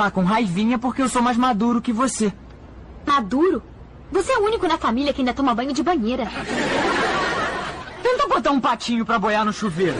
tá com raivinha porque eu sou mais maduro que você. Maduro? Você é o único na família que ainda toma banho de banheira. Tenta botar um patinho pra boiar no chuveiro.